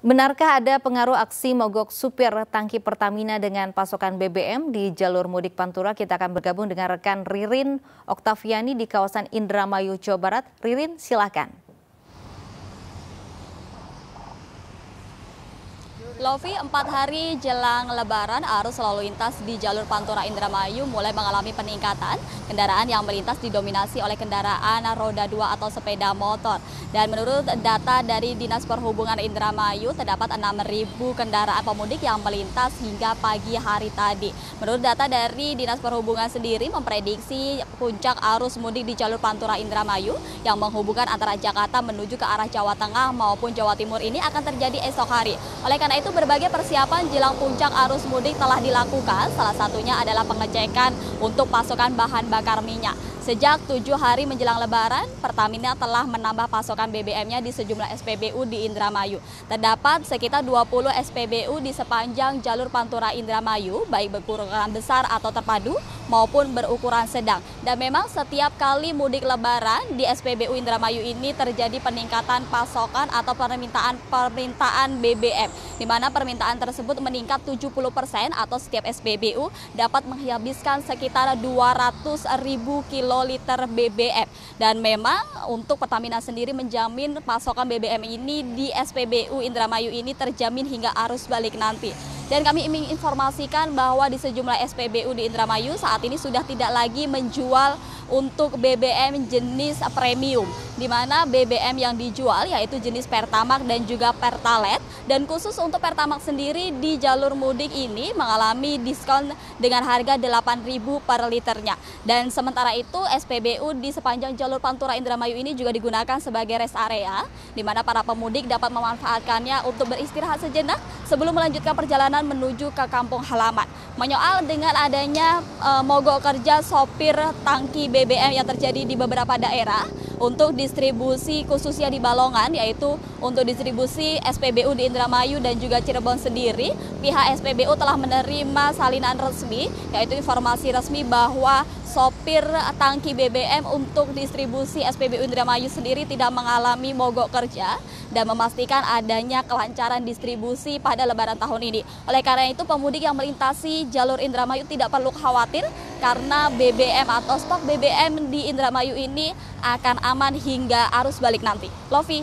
Benarkah ada pengaruh aksi mogok supir tangki Pertamina dengan pasokan BBM di jalur mudik Pantura? Kita akan bergabung dengan rekan Ririn Oktaviani di kawasan Indramayu, Jawa Barat. Ririn, silakan. Lovi, empat hari jelang lebaran arus lalu lintas di jalur Pantura Indramayu mulai mengalami peningkatan. Kendaraan yang melintas didominasi oleh kendaraan roda 2 atau sepeda motor. Dan menurut data dari Dinas Perhubungan Indramayu, terdapat 6.000 kendaraan pemudik yang melintas hingga pagi hari tadi. Menurut data dari Dinas Perhubungan sendiri memprediksi puncak arus mudik di jalur Pantura Indramayu yang menghubungkan antara Jakarta menuju ke arah Jawa Tengah maupun Jawa Timur ini akan terjadi esok hari. Oleh karena itu berbagai persiapan jelang puncak arus mudik telah dilakukan. Salah satunya adalah pengecekan untuk pasokan bahan bakar minyak. Sejak tujuh hari menjelang lebaran, Pertamina telah menambah pasokan BBM-nya di sejumlah SPBU di Indramayu. Terdapat sekitar 20 SPBU di sepanjang jalur Pantura Indramayu, baik berukuran besar atau terpadu maupun berukuran sedang. Dan memang setiap kali mudik lebaran di SPBU Indramayu ini terjadi peningkatan pasokan atau permintaan permintaan BBM, di mana permintaan tersebut meningkat 70% atau setiap SPBU dapat menghabiskan sekitar 200 ribu kilo kiloliter BBM. Dan memang untuk Pertamina sendiri menjamin pasokan BBM ini di SPBU Indramayu ini terjamin hingga arus balik nanti. Dan kami ingin informasikan bahwa di sejumlah SPBU di Indramayu saat ini sudah tidak lagi menjual untuk BBM jenis premium di mana BBM yang dijual yaitu jenis Pertamax dan juga Pertalite. Dan khusus untuk Pertamax sendiri di jalur mudik ini mengalami diskon dengan harga 8.000 per liternya. Dan sementara itu SPBU di sepanjang jalur Pantura Indramayu ini juga digunakan sebagai rest area di mana para pemudik dapat memanfaatkannya untuk beristirahat sejenak sebelum melanjutkan perjalanan menuju ke kampung halaman. Menyoal dengan adanya e, mogok kerja sopir tangki BBM yang terjadi di beberapa daerah untuk distribusi khususnya di Balongan yaitu untuk distribusi SPBU di Indramayu dan juga Cirebon sendiri pihak SPBU telah menerima salinan resmi yaitu informasi resmi bahwa sopir tangki BBM untuk distribusi SPBU Indramayu sendiri tidak mengalami mogok kerja dan memastikan adanya kelancaran distribusi pada lebaran tahun ini. Oleh karena itu pemudik yang melintasi jalur Indramayu tidak perlu khawatir karena BBM atau stok BBM di Indramayu ini akan aman hingga arus balik nanti. Lovi.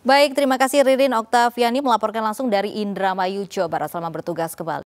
Baik, terima kasih Ririn Oktaviani melaporkan langsung dari Indramayu, Jawa Barat. Selamat bertugas kembali.